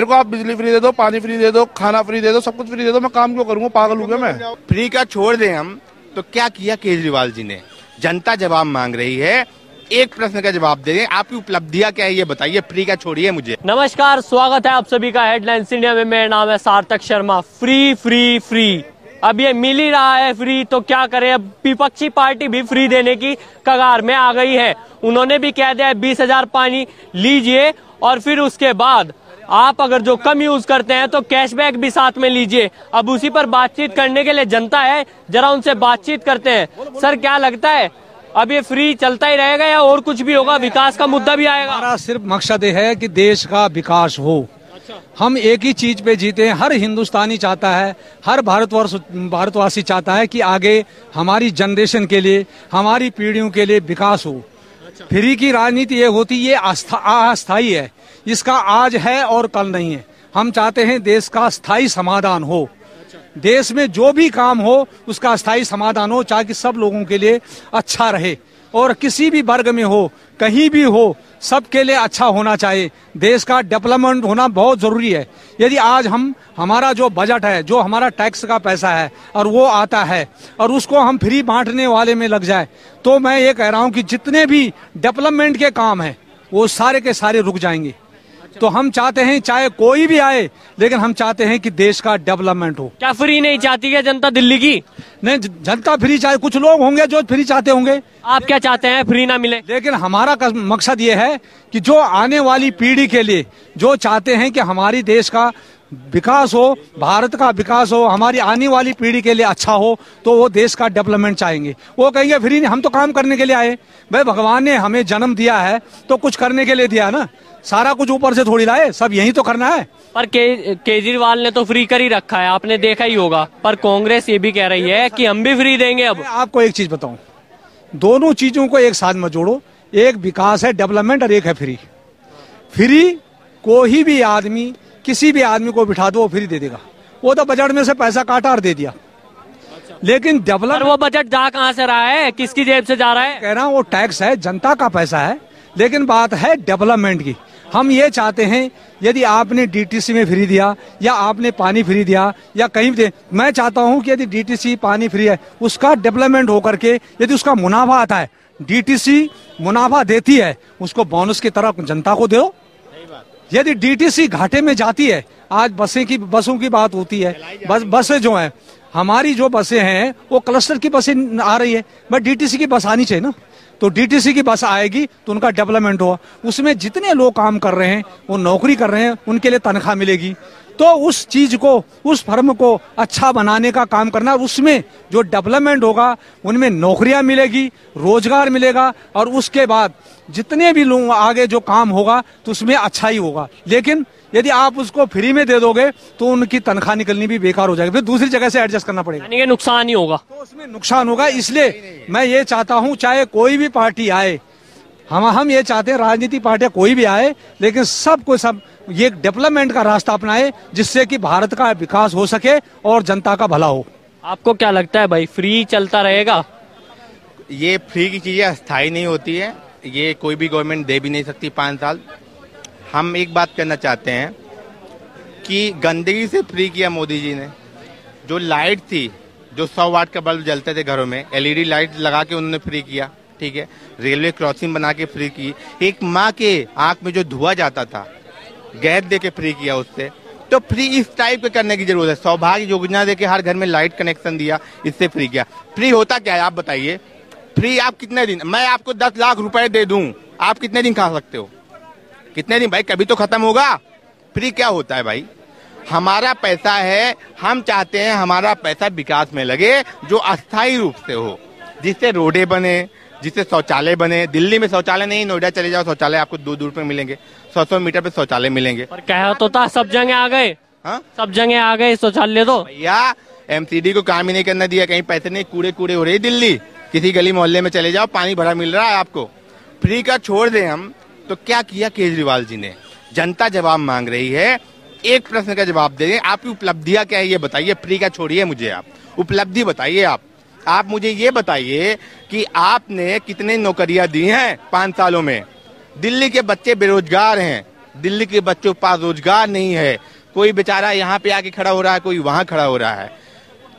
मेरे को आप बिजली फ्री दे दो पानी फ्री दे दो खाना फ्री दे दो सब कुछ फ्री दे दो मैं काम क्यों करूँगा पागल हूँ मैं। फ्री का छोड़ दें हम तो क्या किया केजरीवाल जी ने? जनता जवाब मांग रही है एक प्रश्न का जवाब दे दें आपकी उपलब्धियाँ क्या है ये बताइए फ्री का छोड़िए मुझे। नमस्कार स्वागत है आप सभी का हेडलाइंस इंडिया में मेरा नाम है सार्थक शर्मा। Free free free. अब ये मिल ही रहा है फ्री तो क्या करें? अब विपक्षी पार्टी भी फ्री देने की कगार में आ गई है। उन्होंने भी कह दिया बीस हज़ार पानी लीजिए और फिर उसके बाद आप अगर जो कम यूज़ करते हैं तो कैशबैक भी साथ में लीजिए। अब उसी पर बातचीत करने के लिए जनता है जरा उनसे बातचीत करते हैं। सर क्या लगता है अब ये फ्री चलता ही रहेगा या और कुछ भी होगा? विकास का मुद्दा भी आएगा। हमारा सिर्फ़ मकसद है कि देश का विकास हो। हम एक ही चीज़ पे जीते हैं। हर हिंदुस्तानी चाहता है हर भारतवर्ष भारतवासी चाहता है कि आगे हमारी जनरेशन के लिए हमारी पीढ़ियों के लिए विकास हो। फ्री की राजनीति ये होती ये अस्था- अस्थायी है। इसका आज है और कल नहीं है। हम चाहते हैं देश का स्थायी समाधान हो। देश में जो भी काम हो, उसका स्थायी समाधान हो, ताकि सब लोगों के लिए अच्छा रहे। और किसी भी वर्ग में हो, कहीं भी हो, सबके लिए अच्छा होना चाहिए। देश का डेवलपमेंट होना बहुत ज़रूरी है। यदि आज हम, हमारा जो बजट है, जो हमारा टैक्स का पैसा है, और वो आता है, और उसको हम फ्री बांटने वाले में लग जाए तो मैं ये कह रहा हूँ कि जितने भी डेवलपमेंट के काम है, वो सारे के सारे रुक जाएँगे। तो हम चाहते हैं चाहे कोई भी आए लेकिन हम चाहते हैं कि देश का डेवलपमेंट हो। क्या फ्री नहीं चाहती है जनता दिल्ली की? नहीं जनता फ्री चाहे कुछ लोग होंगे जो फ्री चाहते होंगे। आप क्या चाहते हैं? फ्री ना मिले। लेकिन हमारा मकसद ये है कि जो आने वाली पीढ़ी के लिए जो चाहते हैं कि हमारी देश का विकास हो भारत का विकास हो हमारी आने वाली पीढ़ी के लिए अच्छा हो तो वो देश का डेवलपमेंट चाहेंगे। वो कहेंगे फ्री नहीं हम तो काम करने के लिए आए। भाई भगवान ने हमें जन्म दिया है तो कुछ करने के लिए दिया ना? सारा कुछ ऊपर से थोड़ी लाए सब यही तो करना है। पर के, केजरीवाल ने तो फ्री कर ही रखा है आपने देखा ही होगा। पर कांग्रेस ये भी कह रही है कि हम भी फ्री देंगे अब। आपको एक चीज़ बताऊँ दोनों चीज़ों को एक साथ मत जोड़ो एक विकास है डेवलपमेंट और एक है फ्री फ्री कोई भी आदमी किसी भी आदमी को बिठा दो वो फ्री दे देगा। वो तो बजट में से पैसा काटा और दे दिया। लेकिन डेवलप वो बजट जा कहाँ से रहा है किसकी जेब से जा रहा है? कह रहा हूँ वो टैक्स है जनता का पैसा है लेकिन बात है डेवलपमेंट की। हम ये चाहते हैं, यदि आपने डीटीसी में फ्री दिया, या आपने पानी फ्री दिया, या कहीं दे मैं चाहता हूँ कि यदि डीटीसी पानी फ्री है, उसका डेवलपमेंट होकर के यदि उसका मुनाफा आता है डीटीसी मुनाफा देती है, उसको बोनस की तरह जनता को दो। यदि डीटीसी घाटे में जाती है, आज बसें की, बसों की बात होती है, बस, बसें जो हैं, हमारी जो बसें हैं, वो क्लस्टर की बसें आ रही है, बट डीटीसी की बस आनी चाहिए ना। तो डीटीसी की बस आएगी तो उनका डेवलपमेंट हुआ उसमें जितने लोग काम कर रहे हैं, वो नौकरी कर रहे हैं, उनके लिए तनख्वाह मिलेगी। तो उस चीज़ को उस फर्म को अच्छा बनाने का काम करना और उसमें जो डेवलपमेंट होगा उनमें नौकरियाँ मिलेगी रोज़गार मिलेगा और उसके बाद जितने भी लोग आगे जो काम होगा तो उसमें अच्छा ही होगा। लेकिन यदि आप उसको फ्री में दे दोगे तो उनकी तनख्वाह निकलनी भी बेकार हो जाएगी। फिर दूसरी जगह से एडजस्ट करना पड़ेगा। यानी नुकसान ही होगा। तो उसमें नुकसान होगा इसलिए मैं ये चाहता हूँ चाहे कोई भी पार्टी आए हम हम ये चाहते हैं राजनीति पार्टियाँ कोई भी आए लेकिन सबको सब ये डेवलपमेंट का रास्ता अपनाए जिससे कि भारत का विकास हो सके और जनता का भला हो। आपको क्या लगता है भाई फ्री चलता रहेगा? ये फ्री की चीज़ें अस्थायी नहीं होती है। ये कोई भी गवर्नमेंट दे भी नहीं सकती पाँच साल। हम एक बात करना चाहते हैं कि गंदगी से फ्री किया मोदी जी ने। जो लाइट थी जो सौ वाट का बल्ब जलते थे घरों में एलईडी लाइट लगा के उन्होंने फ्री किया ठीक है? रेलवे क्रॉसिंग बना के फ्री की। एक माँ के आँख में जो धुआँ जाता था गैस दे के फ्री किया उससे। तो फ्री इस टाइप के करने की ज़रूरत है। सौभाग्य योजना दे के हर घर में लाइट कनेक्शन दिया, इससे फ्री किया। फ्री होता क्या है? आप बताइए। फ्री आप कितने दिन? मैं आपको दस लाख रुपए दे दूँ। आप कितने दिन खा सकते हो? कितने दिन? भाई, कभी तो खत्म होगा। फ्री क्या होता है भाई? हमारा पैसा है, हम चाहते हैं हमारा पैसा विकास में लगे, जो अस्थायी रूप से हो, जिससे रोडे बने जिससे शौचालय बने दिल्ली में शौचालय नहीं नोएडा चले जाओ शौचालय आपको दूर दूर पे मिलेंगे। सौ सौ मीटर पे शौचालय मिलेंगे। पर कहा तो था सब जगह आ गए। हाँ? सब जगह आ गए शौचालय तो। भैया एमसीडी को काम ही नहीं करना दिया कहीं पैसे नहीं कूड़े कूड़े हो रही दिल्ली। किसी गली मोहल्ले में चले जाओ पानी भरा मिल रहा है आपको। फ्री का छोड़ दें हम तो क्या किया केजरीवाल जी ने? जनता जवाब मांग रही है एक प्रश्न का जवाब दें आपकी उपलब्धियाँ क्या है ये बताइए फ्री का छोड़िए मुझे आप। उपलब्धि बताइए आप। आप मुझे ये बताइए कि आपने कितने नौकरियाँ दी हैं पाँच सालों में? दिल्ली के बच्चे बेरोजगार हैं। दिल्ली के बच्चों के पास रोज़गार नहीं है। कोई बेचारा यहाँ पे आके खड़ा हो रहा है, कोई वहाँ खड़ा हो रहा है।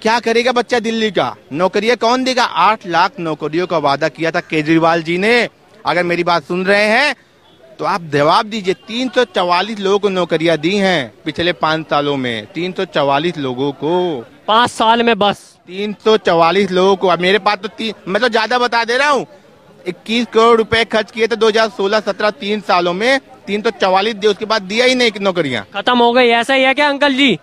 क्या करेगा बच्चा दिल्ली का? नौकरियाँ कौन देगा? आठ लाख नौकरियों का वादा किया था केजरीवाल जी ने। अगर मेरी बात सुन रहे हैं तो आप जवाब दीजिए। तीन सौ चवालीस लोगों को नौकरियाँ दी हैं पिछले पाँच सालों में। तीन सौ चवालीस लोगों को। पाँच साल में बस। तीन सौ चवालीस लोगों को मेरे पास तो तीन मैं तो ज़्यादा बता दे रहा हूँ। इक्कीस करोड़ रुपए खर्च किए थे 2016-17 तीन सालों में। तीन सौ चवालीस दिए उसके बाद दिया ही नहीं नौकरियाँ। खत्म हो गई ऐसा ही है क्या अंकल जी?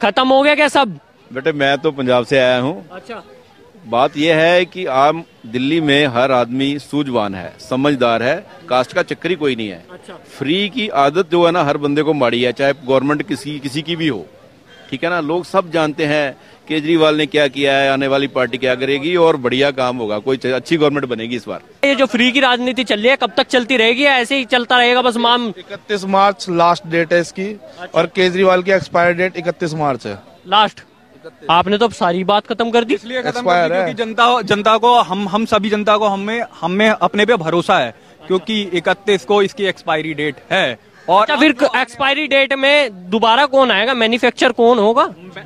खत्म हो गया क्या सब? बेटे मैं तो पंजाब से आया हूँ। अच्छा। बात यह है कि आम दिल्ली में हर आदमी सूझवान है समझदार है कास्ट का चक्कर ही कोई नहीं है। अच्छा। फ्री की आदत जो है ना हर बंदे को माड़ी है चाहे गवर्नमेंट किसी किसी की भी हो। ठीक है ना लोग सब जानते हैं केजरीवाल ने क्या किया है? आने वाली पार्टी क्या करेगी? और बढ़िया काम होगा। कोई अच्छी गवर्नमेंट बनेगी इस बार। ये जो फ्री की राजनीति चल रही है कब तक चलती रहेगी ऐसे ही चलता रहेगा? बस माम इकतीस मार्च लास्ट डेट है इसकी। और केजरीवाल की एक्सपायर डेट इकतीस मार्च है। लास्ट आपने तो सारी बात खत्म कर दी। इसलिए खत्म कर दी है। क्योंकि जनता जनता को हम हम सभी जनता को हमें हमें अपने पे भरोसा है क्योंकि इकतीस को इसकी एक्सपायरी डेट है। और अच्छा फिर एक्सपायरी डेट में दोबारा कौन आएगा? मैन्युफैक्चर कौन होगा?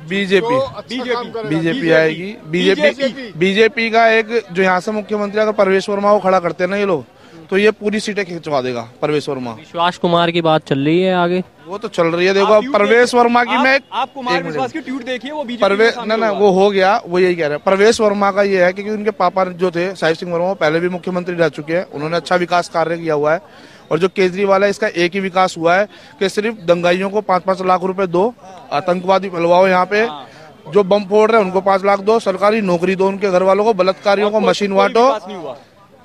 बीजेपी बीजेपी बीजेपी आएगी। बीजेपी बीजेपी का एक जो यहाँ से मुख्यमंत्री अगर परवेश वर्मा को खड़ा करते हैं ना ये लोग तो ये पूरी सीटें खिंचवा देगा परवेश वर्मा। विश्वास कुमार की बात चल रही है आगे। वो तो चल रही है देखो अब परवेश वर्मा की मैं आप कुमार विश्वास की ट्वीट देखिए वो परवेश ना ना वो हो गया वो यही कह रहे हैं। परवेश वर्मा का ये है क्योंकि उनके पापा जो थे साहिब सिंह वर्मा पहले भी मुख्यमंत्री रह चुके हैं। उन्होंने अच्छा विकास कार्य किया हुआ है। और जो केजरीवाल है इसका एक ही विकास हुआ है कि सिर्फ़ दंगाइयों को पाँच पाँच लाख रुपए दो आतंकवादी फैलवाओ यहाँ पे जो बम फोड़ रहे हैं उनको पाँच लाख दो सरकारी नौकरी दो उनके घर वालों को बलात्कारियों को मशीन बांटो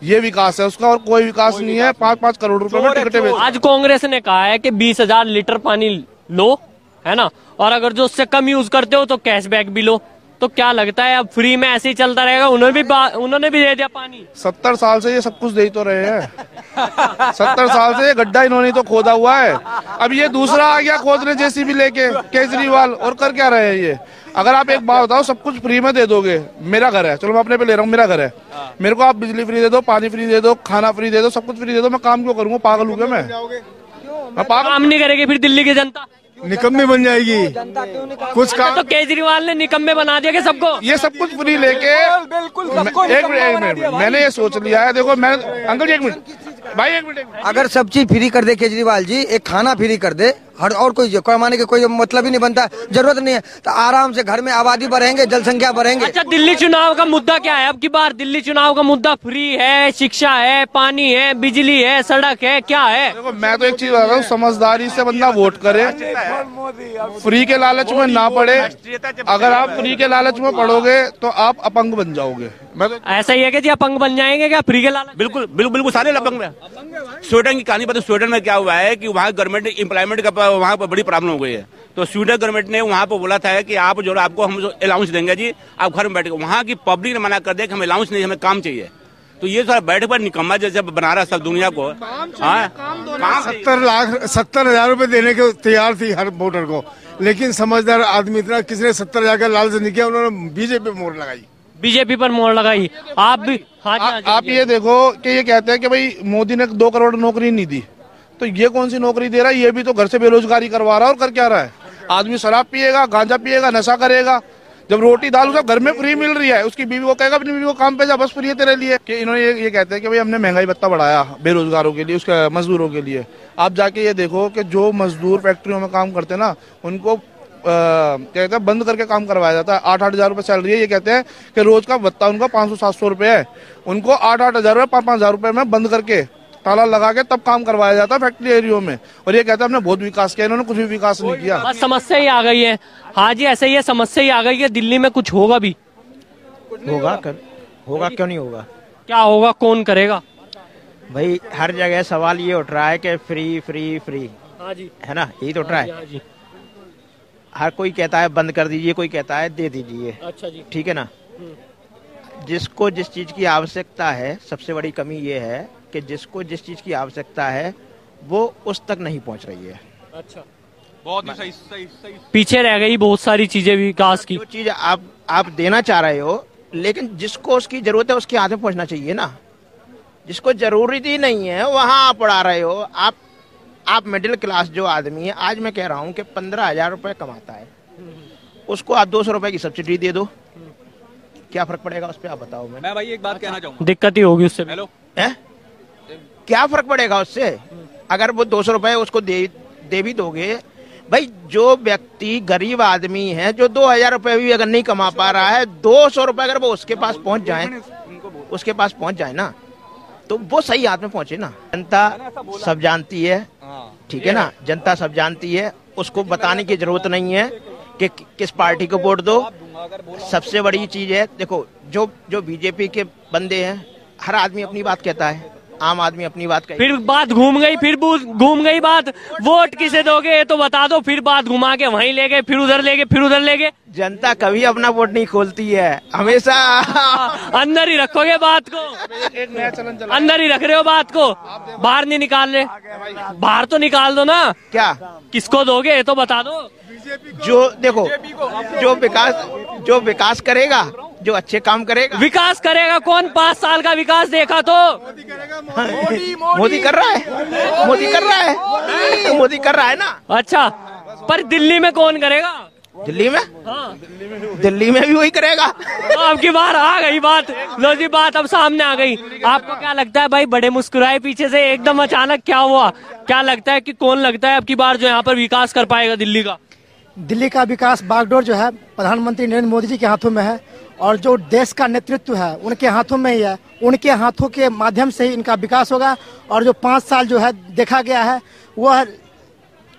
ये विकास है उसका और कोई विकास नहीं है। पाँच पाँच करोड़ रुपए में टिकटें आज कांग्रेस ने कहा है कि बीस हज़ार लीटर पानी लो है ना? और अगर जो उससे कम यूज़ करते हो तो कैशबैक भी लो। तो क्या लगता है अब फ्री में ऐसे ही चलता रहेगा? उन्होंने भी उन्होंने भी दे दिया पानी। सत्तर साल से ये सब कुछ दे ही तो रहे हैं। सत्तर साल से ये गड्ढा इन्होंने तो खोदा हुआ है। अब ये दूसरा आ गया खोदने भी लेके केजरीवाल और कर क्या रहे हैं ये? अगर आप एक बात बताओ सब कुछ फ्री में दे दोगे? मेरा घर है। चलो मैं अपने पे ले रहा हूँ मेरा घर है। मेरे को आप बिजली फ्री दे दो पानी फ्री दे दो खाना फ्री दे दो सब कुछ फ्री दे दो मैं काम क्यों करूँगा पागल हूँ मैं? मैं पागल काम नहीं करेगी फिर दिल्ली की जनता। निकम्मी बन जाएगी। कुछ काम तो केजरीवाल ने निकम्मे बना दिया सबको? ये सब कुछ फ्री लेके बिल्कुल एक मिनट एक मिनट मैंने ये सोच लिया है। देखो मैं अंकल जी एक मिनट। भाई एक मिनट अगर सब चीज़ फ्री कर दे केजरीवाल जी एक खाना फ्री कर दे हर और कोई कमाने के कोई मतलब ही नहीं बनता ज़रूरत नहीं है। तो आराम से घर में आबादी बढ़ेंगे जनसंख्या बढ़ेंगे। अच्छा दिल्ली चुनाव का मुद्दा क्या है? अब की बार दिल्ली चुनाव का मुद्दा फ्री है शिक्षा है पानी है बिजली है सड़क है क्या है? देखो मैं तो एक चीज़ बता रहा हूँ समझदारी से बंदा वोट करे। फ्री के लालच में ना पड़े। अगर आप फ्री के लालच में पड़ोगे तो आप अपंग बन जाओगे। मैं तो ऐसा ही है कि जी अपंग बन जाएँगे क्या? फ्री के लालच बिल्कुल बिल्कुल बिल्कुल सारे लपंग में स्वीडन की कहानी बताओ स्वीडन में क्या हुआ है कि वहाँ गवर्नमेंट एम्प्लॉयमेंट का प- वहाँ पर बड़ी प्रॉब्लम हो गई है। तो स्वीडन गवर्नमेंट ने वहाँ पर बोला था कि आप जो आपको हम अलाउंस देंगे जी आप घर में बैठ के वहाँ की पब्लिक ने मना कर दिया कि हमें अलाउंस नहीं हमें काम चाहिए। तो ये सारा बैठ पर निकम्मा जैसे बना रहा सब दुनिया को। हाँ? काम सत्तर लाख सत्तर हज़ार रूपए देने के तैयार थी हर वोटर को। लेकिन समझदार आदमी इतना किसी ने सत्तर हज़ार का लालच नहीं किया उन्होंने बीजेपी मोड़ लगाई। बीजेपी पर मोड़ लगाई। आप भी हाँ जी, हाँ जी, आप ये देखो कि ये कहते हैं कि भाई मोदी ने दो करोड़ नौकरी नहीं दी। तो ये कौन सी नौकरी दे रहा है? ये भी तो घर से बेरोजगारी करवा रहा है और कर क्या रहा है? आदमी शराब पिएगा गांजा पिएगा नशा करेगा। जब रोटी दाल उसे घर में फ्री मिल रही है उसकी बीवी को कहेगा अपनी बीवी को काम पे जा बस फ्री है तेरे लिए। कि इन्होंने ये, ये कहते हैं कि भाई हमने महँगाई भत्ता बढ़ाया बेरोजगारों के लिए उसके मजदूरों के लिए। आप जाके ये देखो कि जो मजदूर फैक्ट्रियों में काम करते हैं ना उनको क्या कहते हैं बंद करके काम करवाया जाता है। आठ आठ हज़ार रुपए सैलरी है ये कहते हैं कि रोज का भत्ता उनका पाँच सौ सात सौ रुपए है। उनको आठ आठ हज़ार रुपए पाँच पाँच हज़ार रुपए में बंद करके ताला लगा के तब काम करवाया जाता है फैक्ट्री एरियो में। और ये कहते हैं हमने बहुत विकास किया इन्होंने कुछ भी विकास नहीं किया। बस समस्या ही आ गई है। हाँ जी ऐसे ही समस्या ही आ गई है दिल्ली में कुछ होगा भी। होगा कर होगा क्यों नहीं होगा? क्या होगा कौन करेगा? भाई हर जगह सवाल ये उठ रहा है कि फ्री फ्री फ्री हाँ जी। है ना? यही तो उठ रहा है। हाँ जी हर कोई कहता है बंद कर दीजिए कोई कहता है दे दीजिए। अच्छा जी। ठीक है ना? जिसको जिस चीज़ की आवश्यकता है सबसे बड़ी कमी ये है कि जिसको जिस चीज़ की आवश्यकता है वो उस तक नहीं पहुँच रही है। अच्छा। बहुत ही सही सही सही। पीछे रह गई बहुत सारी चीज़ें विकास की। जो चीज़ आप आप देना चाह रहे हो लेकिन जिसको उसकी ज़रूरत है उसके हाथ में पहुँचना चाहिए ना। जिसको ज़रूरत ही नहीं है वहाँ आप पढ़ा रहे हो। आप आप मिडिल क्लास जो आदमी है आज मैं कह रहा हूँ कि पंद्रह हज़ार रुपये कमाता है। उसको आप दो सौ रुपए की सब्सिडी दे दो। क्या फ़र्क पड़ेगा उस पर आप बताओ। मैं मैं भाई एक बात कहना चाहूँगा। दिक्कत ही होगी उससे हेलो है? क्या फ़र्क पड़ेगा उससे? अगर वो दो सौ रुपए उसको दे दे भी दोगे, भाई, जो व्यक्ति गरीब आदमी है, जो दो हज़ार रुपए भी अगर नहीं कमा पा रहा है, दो सौ रुपए अगर वो उसके पास पहुँच जाए, उसके पास पहुँच जाए ना तो वो सही हाथ में पहुँचे ना। जनता सब जानती है, ठीक है ना? जनता सब जानती है, उसको बताने की ज़रूरत नहीं है कि कि- किस पार्टी को वोट दो। सबसे बड़ी चीज़ है, देखो, जो जो बीजेपी के बंदे हैं, हर आदमी अपनी बात कहता है। आम आदमी अपनी बात फिर बात घूम गई फिर घूम गई बात। वोट किसे दोगे ये तो बता दो फिर बात घुमा के वहीं ले गए फिर उधर ले गए फिर उधर ले गए। जनता कभी अपना वोट नहीं खोलती है हमेशा। अंदर ही रखोगे बात को। एक नया चलन चला अंदर ही रख रहे हो बात को। बाहर नहीं निकाल रहे। बाहर तो निकाल दो ना। क्या? किसको दोगे ये तो बता दो। जो देखो जो विकास जो विकास करेगा जो अच्छे काम करेगा। विकास करेगा कौन? पाँच साल का विकास देखा तो। मोदी कर रहा है। मोदी कर रहा है। मोदी। कर रहा है ना? अच्छा पर दिल्ली में कौन करेगा? दिल्ली में? हाँ। दिल्ली में भी वही करेगा। तो आपकी बार आ गई बात। लो जी बात अब सामने आ गई। आपको क्या लगता है भाई बड़े मुस्कुराए पीछे से एकदम अचानक क्या हुआ? क्या लगता है कि कौन लगता है अब की बार जो यहाँ पर विकास कर पाएगा दिल्ली का? दिल्ली का विकास बागडोर जो है, प्रधानमंत्री नरेंद्र मोदी जी के हाथों में है और जो देश का नेतृत्व है, उनके हाथों में ही है। उनके हाथों के माध्यम से ही इनका विकास होगा और जो पाँच साल जो है देखा गया है, वह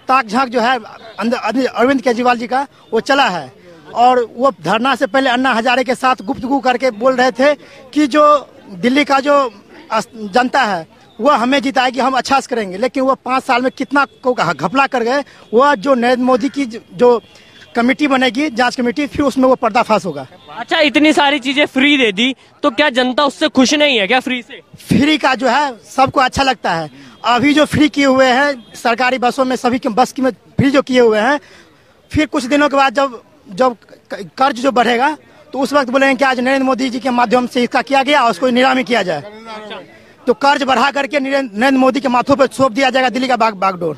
ताक झाँक जो है अरविंद- केजरीवाल जी का, वो चला है। और वो धरना से पहले अन्ना हजारे के साथ गुप्तगू करके बोल रहे थे कि जो दिल्ली का जो जनता है वह हमें जिताएगी हम अच्छा से करेंगे। लेकिन वो पाँच साल में कितना को घपला कर गए वह जो नरेंद्र मोदी की जो कमेटी बनेगी जाँच कमेटी फिर उसमें वो पर्दाफाश होगा। अच्छा इतनी सारी चीज़ें फ्री दे दी तो क्या जनता उससे खुश नहीं है क्या फ्री से? फ्री का जो है सबको अच्छा लगता है। अभी जो फ्री किए हुए हैं सरकारी बसों में सभी के बस की में फ्री जो किए हुए हैं फिर कुछ दिनों के बाद जब जब कर्ज जो बढ़ेगा तो उस वक्त बोलेंगे कि आज नरेंद्र मोदी जी के माध्यम से इसका किया गया और उसको नीलामी किया जाए। तो कर्ज बढ़ा करके नरेंद्र मोदी के माथों पर सौंप दिया जाएगा दिल्ली का बाग बागडोर।